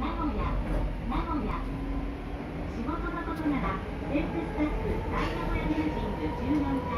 仕事のことなら、ステップスタッフ、ダイナモエネルギング17